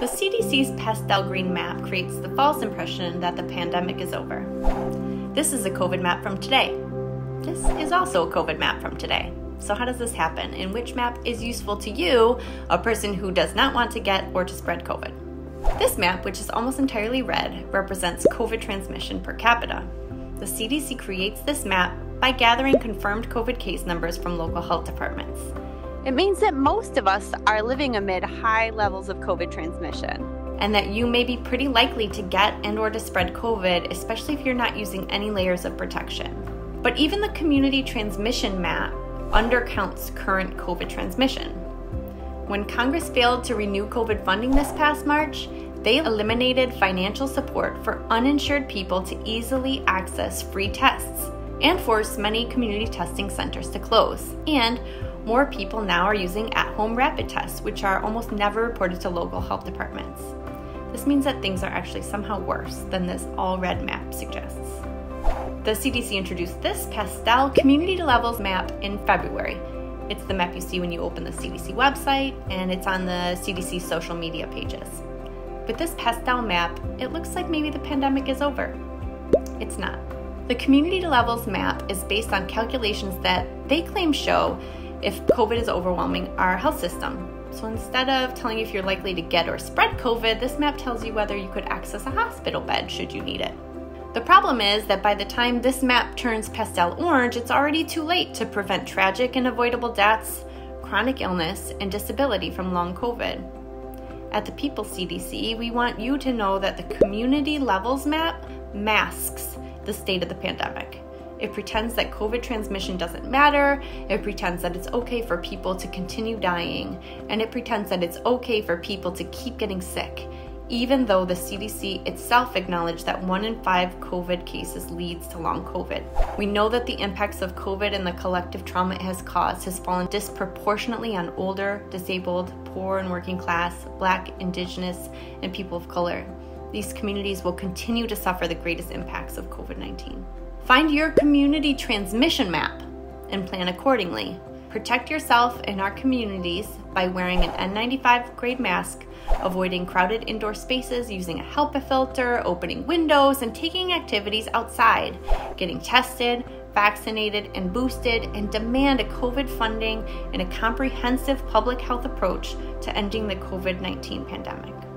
The CDC's pastel green map creates the false impression that the pandemic is over. This is a COVID map from today. This is also a COVID map from today. So, how does this happen? And which map is useful to you, a person who does not want to get or to spread COVID? This map, which is almost entirely red, represents COVID transmission per capita. The CDC creates this map by gathering confirmed COVID case numbers from local health departments. It means that most of us are living amid high levels of COVID transmission. And that you may be pretty likely to get and or to spread COVID, especially if you're not using any layers of protection. But even the community transmission map undercounts current COVID transmission. When Congress failed to renew COVID funding this past March, they eliminated financial support for uninsured people to easily access free tests and forced many community testing centers to close. And more people now are using at home rapid tests, which are almost never reported to local health departments. This means that things are actually somehow worse than this all red map suggests. The CDC introduced this pastel community levels map in February. It's the map you see when you open the CDC website, and it's on the CDC social media pages. With this pastel map, it looks like maybe the pandemic is over. It's not. The community levels map is based on calculations that they claim show if COVID is overwhelming our health system. So instead of telling you if you're likely to get or spread COVID, this map tells you whether you could access a hospital bed should you need it. The problem is that by the time this map turns pastel orange, it's already too late to prevent tragic and avoidable deaths, chronic illness, and disability from long COVID. At the People CDC, we want you to know that the community levels map masks the state of the pandemic. It pretends that COVID transmission doesn't matter. It pretends that it's okay for people to continue dying. And it pretends that it's okay for people to keep getting sick, even though the CDC itself acknowledged that one in five COVID cases leads to long COVID. We know that the impacts of COVID and the collective trauma it has caused has fallen disproportionately on older, disabled, poor and working class, black, indigenous, and people of color these communities will continue to suffer the greatest impacts of COVID 19. Find your community transmission map and plan accordingly. Protect yourself and our communities by wearing an N95 grade mask, avoiding crowded indoor spaces, using a HEPA filter, opening windows, and taking activities outside, getting tested, vaccinated, and boosted, and demand a COVID funding and a comprehensive public health approach to ending the COVID 19 pandemic.